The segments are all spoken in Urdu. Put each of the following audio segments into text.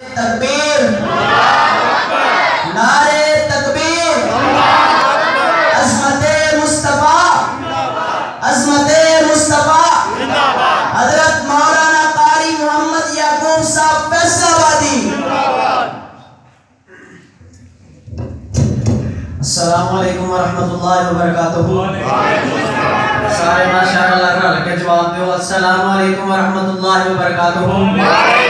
تکبیر۔ نعرے تکبیر۔ عظمت مصطفیٰ۔ عظمت مصطفیٰ۔ حضرت مولانا قاری محمد یعقوب صاحب فیصل آبادی۔ السلام علیکم ورحمۃ اللہ وبرکاتہ۔ سارے ماشاءاللہ کا جواب دو السلام علیکم ورحمۃ اللہ وبرکاتہ۔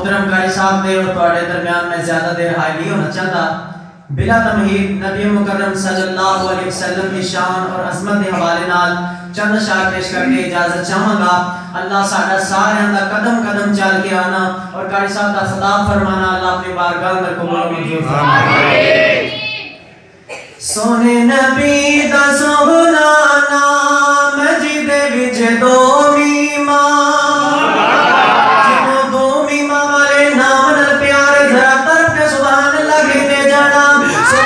محترم قاری صاحب دے اور توڑے درمیان میں زیادہ دیر حائل نہیں ہونا چاہتا بلا تمہید نبی مکرم صلی اللہ علیہ وسلم کی شان اور عظمت حوالے نال چند شاہ پیش کر کے اجازت چاہوں گا۔ اللہ ساڑھا سارے اندھا قدم قدم چال کے آنا اور قاری صاحب کا صدا فرمانا اللہ اپنی بارگاہ اندر کو مولا مجھے فرمانا سونے نبی دا سونا نام جی دے وچے دو۔